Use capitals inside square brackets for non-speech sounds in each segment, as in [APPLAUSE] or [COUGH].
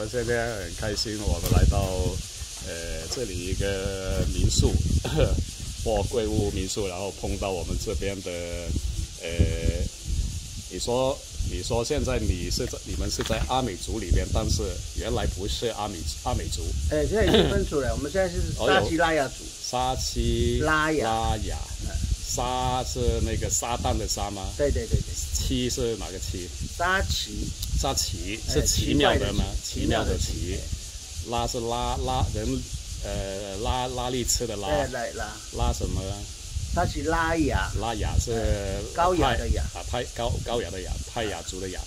我这边很开心，我们来到呃这里一个民宿或贵 [LAUGHS] 屋民宿，然后碰到我们这边的呃，你说你说现在你是在你们是在阿美族里边，但是原来不是阿美阿美族，哎，现在已经分出来，我们现在是沙奇拉雅族，沙奇拉雅拉雅，沙是那个撒旦的沙吗？对对对对，七是哪个七？沙奇。沙奇是奇妙的吗？奇妙的奇，拉是拉拉人，呃拉拉力车的拉，拉拉拉什么？它是拉雅，拉雅是高雅的雅啊，泰高高雅的雅，泰雅族的雅，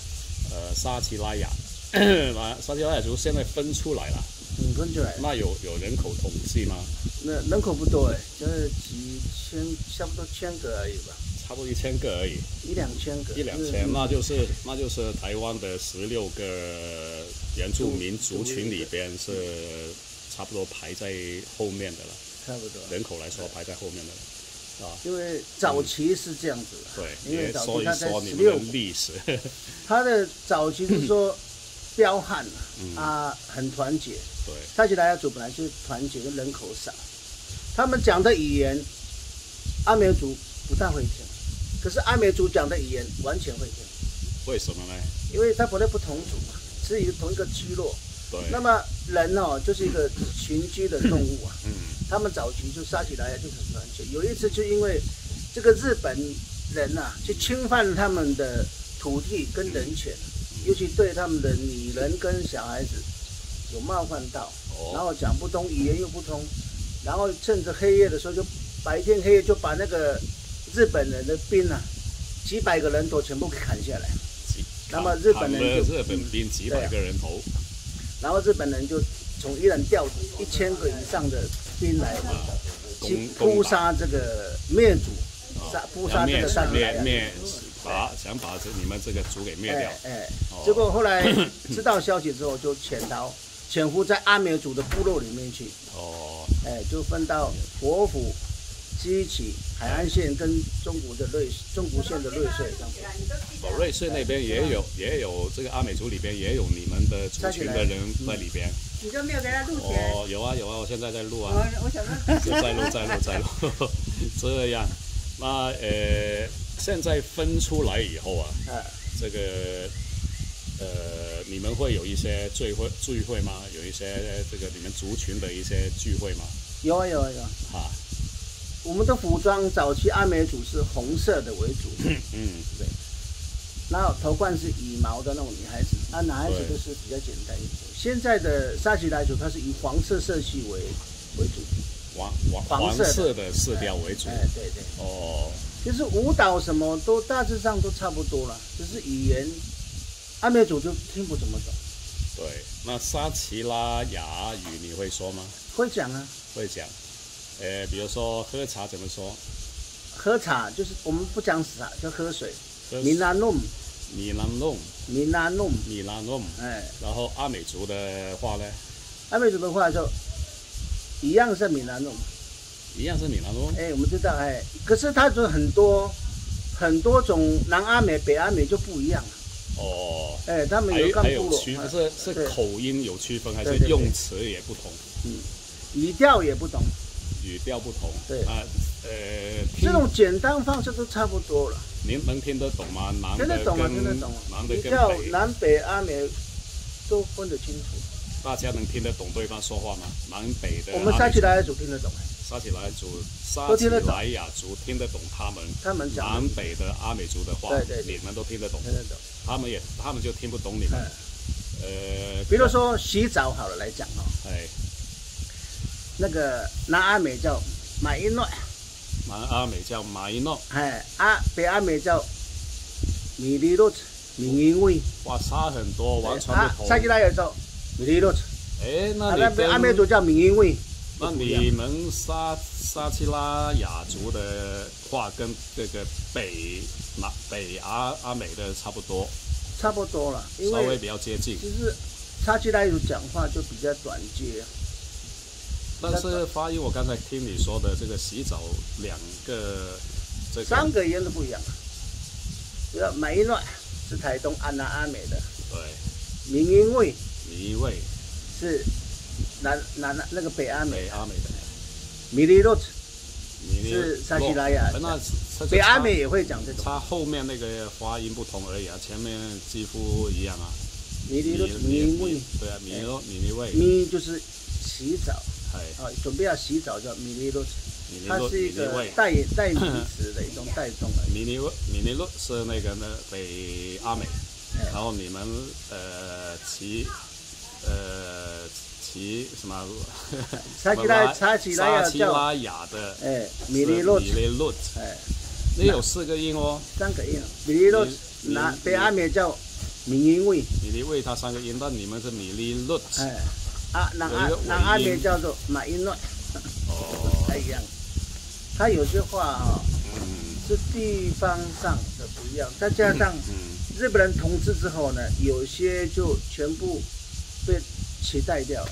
呃沙奇拉雅，[COUGHS] 啊沙奇拉雅族现在分出来了，嗯分出来，那有有人口统计吗？那人口不多哎，就是几千，差不多千个而已吧。差不多一千个而已，一两千个，一两千，那就是那就是台湾的十六个原住民族群里边是差不多排在后面的了，差不多。人口来说排在后面的了，啊，因为早期是这样子，对，因为说一说你们的历史，[LAUGHS] 他的早期是说彪悍啊，很团结，对，塞奇莱雅族本来就是团结，人口少，他们讲的语言阿美族不大会听。可是阿美族讲的语言完全会听，为什么呢？因为他本来不同族嘛，是一个同一个居落。对。那么人哦，就是一个群居的动物啊。嗯。他们早期就杀起来就很团结。有一次就因为这个日本人呐，去侵犯他们的土地跟人权，尤其对他们的女人跟小孩子有冒犯到，然后讲不通，语言又不通，然后趁着黑夜的时候就白天黑夜就把那个。日本人的兵啊，几百个人头全部给砍下来，那么日本人就日本兵几百个人头，然后日本人就从伊朗调一千个以上的兵来去扑杀这个灭族，杀扑杀这个上灭灭把想把这你们这个族给灭掉，哎，结果后来 [COUGHS] 知道消息之后就潜逃，潜伏在阿美族的部落里面去，哦，哎，就分到国府。基起海岸线跟中国的瑞中国线的瑞穗，哦，瑞穗那边也有也有这个阿美族里边也有你们的族群的人在里边。你就没有给他录哦，有啊有啊，我现在在录啊。我我想说。在录在录在录，这样，那呃，现在分出来以后啊，这个呃，你们会有一些聚会聚会吗？有一些这个你们族群的一些聚会吗？有啊有啊有啊。哈。我们的服装早期阿美族是红色的为主，嗯，对。然后头冠是羽毛的那种女孩子，啊，男孩子都是比较简单一点。现在的沙奇来族，它是以黄色色系为为主，黄黄黄色的色调为主。哎，对对。哦。其实舞蹈什么都大致上都差不多了，只是语言阿美族就听不怎么懂。对，那沙奇拉雅语你会说吗？会讲啊，会讲。呃，比如说喝茶怎么说？喝茶就是我们不讲茶，就喝水。米拉弄，米拉弄，米拉弄，米拉弄。哎，然后阿美族的话呢？阿美族的话就一样是米拉弄，一样是米拉弄。哎，我们知道哎，可是它就很多很多种，南阿美、北阿美就不一样。哦。哎，他们有还有区分，是是口音有区分，还是用词也不同？嗯，语调也不同。语调不同，对啊，呃，这种简单方式都差不多了。您能听得懂吗？南听得懂啊，听得懂。语调南北阿美都分得清楚。大家能听得懂对方说话吗？南北的。我们沙奇莱雅族听得懂。沙奇莱族、沙奇莱雅族听得懂他们。他们讲。南北的阿美族的话，对对，你们都听得懂。听得懂。他们也，他们就听不懂你们。呃，比如说洗澡好了来讲哦。哎。那个南阿美叫马伊诺，南阿美叫马伊诺，哎，阿北阿美叫米利洛，米因为哇差很多，完全不同。塞吉拉也叫米利洛，哎，那那边阿美族叫米因为，那你们沙沙奇拉雅族的话跟这个北南北阿阿美的差不多，差不多了，稍微比较接近。其实沙奇拉族讲话就比较短接。但是发音，我刚才听你说的这个洗澡两个，这三个音都不一样。要美暖是台东安南阿美的，对。明因为米尼卫，是南南那个北阿美北，阿美的米利洛特，米尼是撒西拉雅洛那北阿美也会讲这种。它后面那个发音不同而已啊，前面几乎一样啊。米利洛特，米味对啊，米尼洛米尼卫，米就是洗澡哎，啊，准备要洗澡叫米尼洛它是一个米尼卫，代代名词的一种代动而已。[LAUGHS] 米尼洛米尼洛是那个呢北阿美，哎。然后你们呃骑呃骑什么？[LAUGHS] 撒奇拉撒奇拉雅叫拉雅的哎米尼洛特米，利洛特，哎，那有四个音哦。三个音，米尼洛特米米南北阿美叫米尼味，米尼味它三个音，但你们是米尼洛特。哎，啊南阿南阿美叫做马因诺，哦，太一样。它有些话啊、嗯。是地方上的不一样，再加上嗯日本人统治之后呢，有些就全部被取代掉了。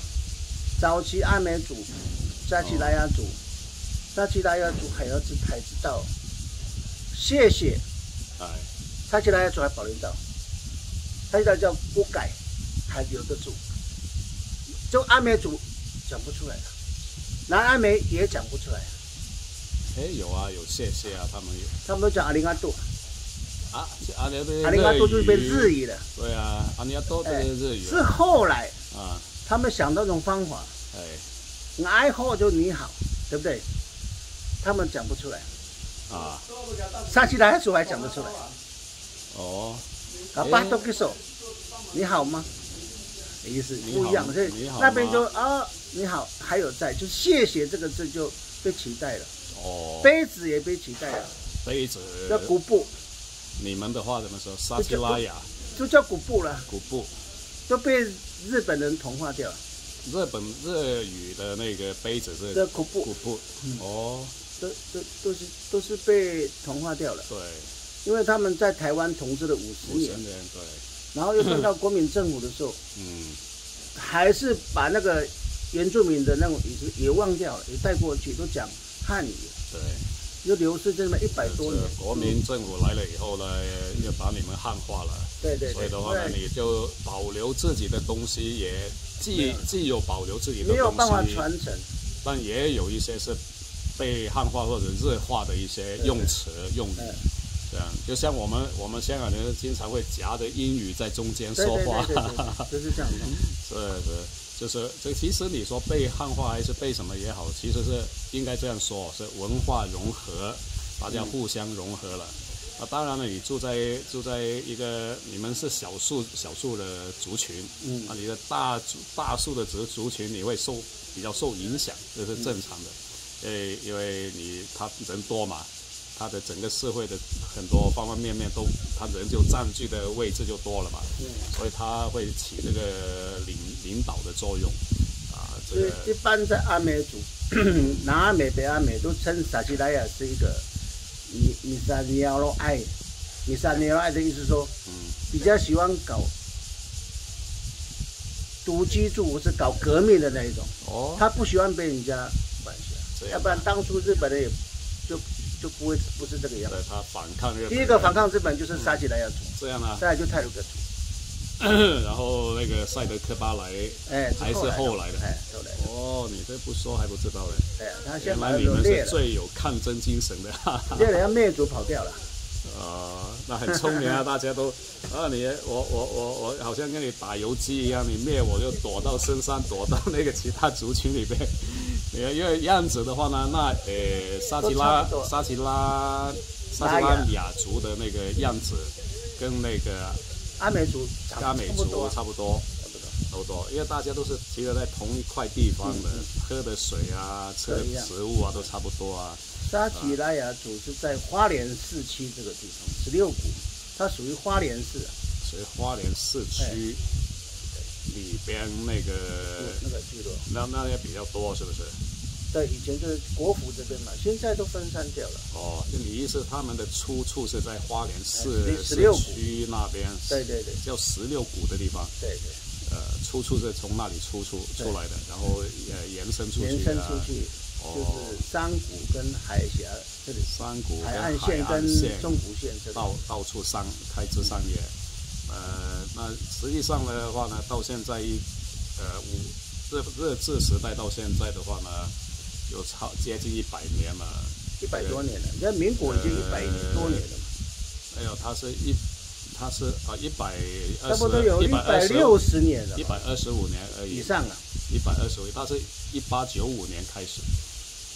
早期阿美族、扎奇拉雅族、扎奇拉雅族还要知才知道，谢谢哎，扎奇拉雅族还保留到，他现在叫锅改还留得住，就阿美族讲不出来了，南阿美也讲不出来，哎有啊有谢谢啊，他们有。他们都讲阿林阿杜，啊，阿尼亚阿杜就是被日语，语了，对啊，阿尼阿多这哎个日语是后来啊，他们想到一种方法。哎。爱好就你好，对不对？他们讲不出来，啊。沙奇来族还讲得出来。哦，啊，巴多吉手，你好吗？意思不一样，所以那边就吗啊，你好，还有在，就谢谢这个字就被取代了，哦，杯子也被取代了，杯子，叫古布，你们的话怎么说？撒吉拉雅。就叫古布了，古布，都被日本人同化掉了。日本日语的那个杯子是这古布。古布，哦，都都都是都是被同化掉了，对，因为他们在台湾统治了五十年。五十，年，对，然后又转到国民政府的时候。嗯，还是把那个原住民的那种也忘掉了，也带过去，都讲汉语，对。又流失这么一百多年。国民政府来了以后呢，又把你们汉化了，对对对，所以的话呢，你就保留自己的东西，也既既有保留自己的东西，没有办法传承。但也有一些是被汉化或者日化的一些用词用语嗯，这样就像我们我们香港人经常会夹着英语在中间说话，[LAUGHS] 就是这样的。是是。就是这，其实你说被汉化还是被什么也好，其实是应该这样说，是文化融合，大家互相融合了。啊，当然了，你住在住在一个你们是少数少数的族群，嗯啊，你的大族大数的族族群你会受比较受影响，这是正常的。呃，因为你他人多嘛，他的整个社会的很多方方面面都，他人就占据的位置就多了嘛，所以他会起这个领领导的作用，啊，这所以个一般在阿美族，[COUGHS] 南阿美、北阿美都称撒奇莱亚是一个米米萨尼亚罗爱，米萨尼亚罗爱的意思说，嗯。比较喜欢搞独居住或是搞革命的那一种，哦，他不喜欢被人家管辖。要不然当初日本人也就就不会不是这个样子。他反抗日本，第一个反抗日本就是沙奇莱雅族，这样啊，再来就泰鲁格族，[COUGHS] 然后那个赛德克巴莱，哎，还是后来的。哎，后来的，哦，你这不说还不知道嘞，哎，原把来你们是最有抗争精神的，哈哈。这人要灭族跑掉了，呃，那很聪明啊，[LAUGHS] 大家都啊，你我我我我好像跟你打游击一样，你灭我就躲到深山，躲到那个其他族群里边。呃，因为样子的话呢，那呃，沙吉拉沙吉拉沙吉拉雅。族的那个样子，跟那个阿美族差阿美族差不多，差不多。因为大家都是其实在同一块地方的，喝的水啊，吃的食物啊都差不多啊。沙吉拉雅族是在花莲市区这个地方，十六股，它属于花莲市属于花莲市区里边那个那个聚落。那那也比较多，是不是？对，以前就是国府这边嘛，现在都分散掉了。哦，就你意思他们的出处是在花莲市哎市16区那边，对对对。叫十六谷的地方，对对，呃，出处是从那里出出出来的，然后呃延伸出去延伸啊出去哦。就是山谷跟海峡这里，山谷跟海岸线跟中谷线这里。到到处上开枝散叶，啊，呃，那实际上的话呢，到现在一呃五日日治时代到现在的话呢，有超接近一百年了。一百多年了，你看民国已经一百多年了嘛，没有，它是一，它是啊一百二差不多有十，一百二十六十年了一百二十五年而已以，上了，一百二十五，它是一八九五年开始，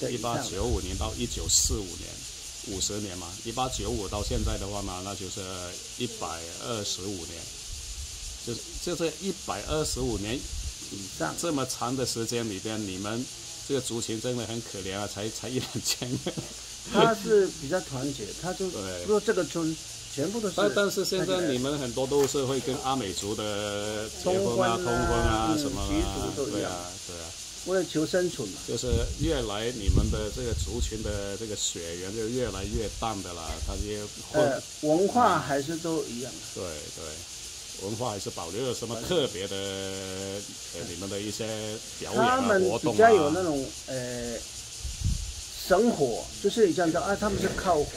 对，一八九五年到一九四五年，五十年嘛，一八九五到现在的话嘛，那就是一百二十五年，就是就这一百二十五年以上，这么长的时间里边，你们这个族群真的很可怜啊，才才一两千 [LAUGHS] 人。他是比较团结，他就对。说这个村全部都是，但但是现在你们很多都是会跟阿美族的结婚啊、通通婚啊什么习啊对啊，对啊，为了求生存嘛，就是越来你们的这个族群的这个血缘就越来越淡的啦，他就混，呃，文化还是都一样，对对，文化还是保留了什么特别的呃你们的一些表演啊他们活动比较有那啊，种呃生火，就是你这样说啊，他们是靠火，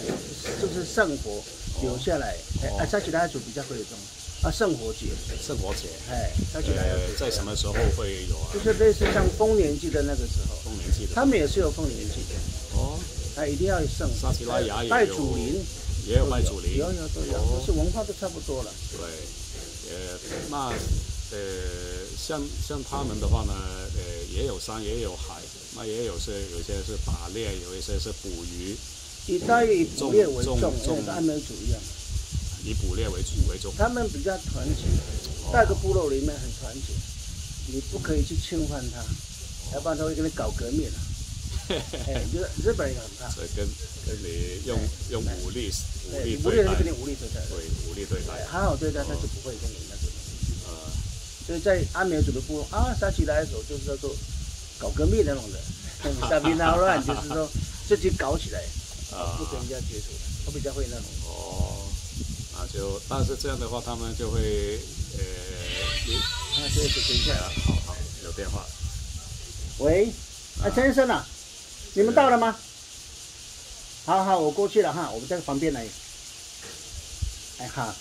就是圣火留下来，哎、哦啊，沙奇拉族比较会有这种啊圣火节，圣火节，哎，沙奇拉呃，在什么时候会有啊？就是类似像丰年祭的那个时候，丰年祭的。他们也是有丰年祭的，哦，他，一定要有圣火。沙奇拉雅也拜有祖灵，也有拜祖灵，有有都有，哦就是文化都差不多了。对，呃，那呃，像像他们的话呢，呃，也有山也有海，那也有是有些是打猎，有一些是捕鱼，以大约以捕猎为重，跟阿美族一样，以捕猎为主为重。他们比较团结，在一个部落里面很团结，你不可以去侵犯他，要不然他会跟你搞革命了。[LAUGHS] 哎，日日本人也很怕，所以跟跟你用用武力武对，力对待跟你无理对待，对武力对哎待，好好对待他就不会跟你那个。呃，所以在阿美族的部落啊，杀起来的时候就是叫做搞革命那种人，大兵闹乱就是说自己搞起来，啊不跟人家接触，他比较会那种。哦，那就但是这样的话，他们就会呃，你啊，对对，等一下，好好有电话，喂，啊，陈先生啊，你们到了吗？好好，我过去了哈，我们在旁边来。哎，好，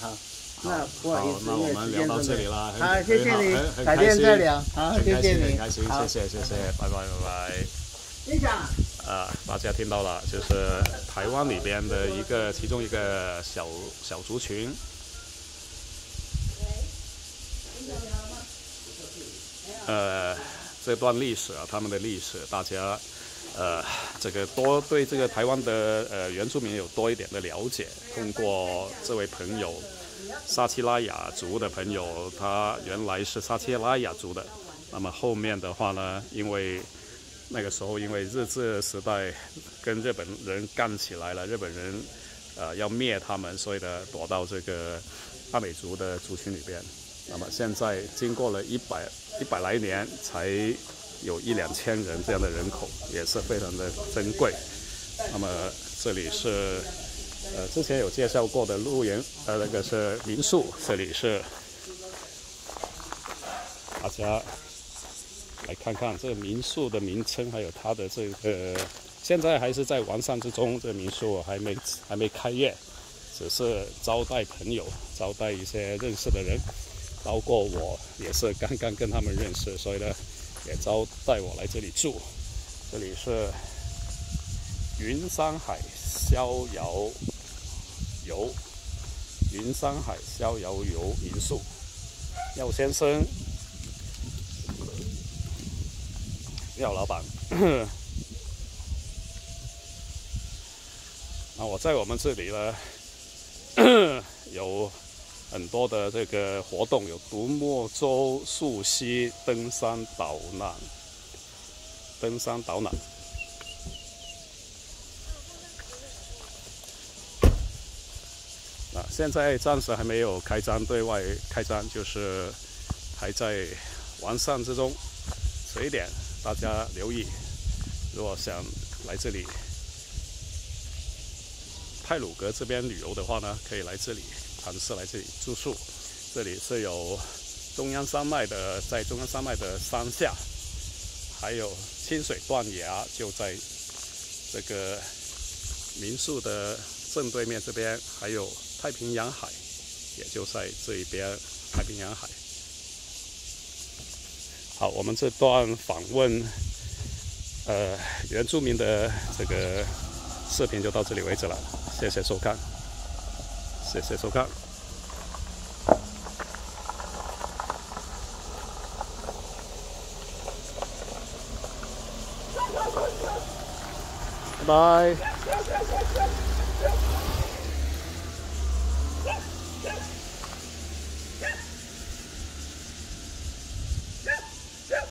好，那不好意思，那我们聊到这里啦，好，谢谢你改天再聊。好，很开心，谢谢你，开心，好谢谢谢谢，拜拜拜拜。呃，大家听到了，就是台湾里边的一个其中一个小小族群。呃，这段历史啊，他们的历史，大家呃，这个多对这个台湾的呃原住民有多一点的了解。通过这位朋友，撒奇拉雅族的朋友，他原来是撒奇拉雅族的。那么后面的话呢，因为那个时候因为日治时代跟日本人干起来了，日本人呃要灭他们，所以呢躲到这个阿美族的族群里边。那么现在经过了一百一百来年，才有一两千人这样的人口，也是非常的珍贵。那么这里是呃之前有介绍过的露营，呃那个是民宿，这里是大家来看看这个民宿的名称，还有它的这个，现在还是在完善之中。这个民宿还没还没开业，只是招待朋友，招待一些认识的人，包括我也是刚刚跟他们认识，所以呢也招待我来这里住。这里是云山海逍遥游，云山海逍遥游民宿，廖先生。廖老板，[COUGHS] 那我在我们这里呢，[COUGHS] 有很多的这个活动，有独木舟、溯溪、登山导览、登山导览。啊，现在暂时还没有开张，对外开张，就是还在完善之中。迟一点，大家留意。如果想来这里泰鲁阁这边旅游的话呢，可以来这里尝试来这里住宿。这里是有中央山脉的，在中央山脉的山下，还有清水断崖就在这个民宿的正对面这边，还有太平洋海，也就在这一边太平洋海。好，我们这段访问呃原住民的这个视频就到这里为止了，谢谢收看，谢谢收看。拜拜。